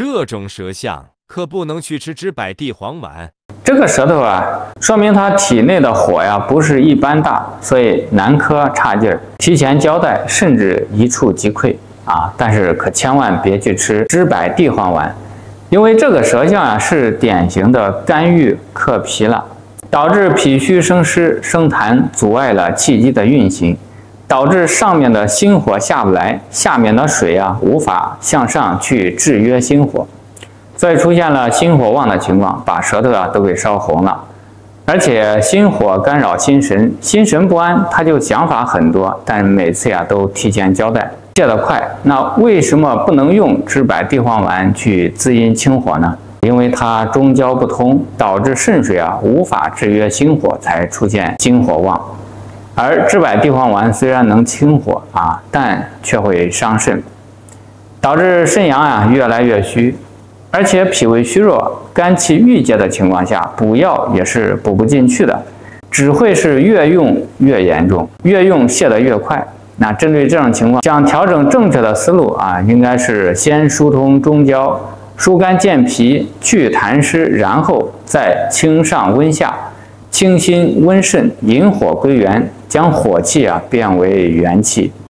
这种舌象可不能去吃知柏地黄丸。这个舌头啊，说明他体内的火呀不是一般大，所以男科差劲儿，提前交代，甚至一触即溃啊！但是可千万别去吃知柏地黄丸，因为这个舌象啊是典型的肝郁克脾了，导致脾虚生湿生痰，阻碍了气机的运行，导致上面的心火下不来，下面的水啊无法向上去制约心火。所以出现了心火旺的情况，把舌头啊都给烧红了，而且心火干扰心神，心神不安，他就想法很多，但每次呀都提前交代，泄得快。那为什么不能用知柏地黄丸去滋阴清火呢？因为它中焦不通，导致肾水啊无法制约心火，才出现心火旺。而知柏地黄丸虽然能清火啊，但却会伤肾，导致肾阳啊越来越虚。而且脾胃虚弱、肝气郁结的情况下，补药也是补不进去的，只会是越用越严重，越用泻得越快。那针对这种情况，想调整正确的思路啊，应该是先疏通中焦，疏肝健脾、去痰湿，然后再清上温下，清心温肾，引火归元，将火气啊变为元气。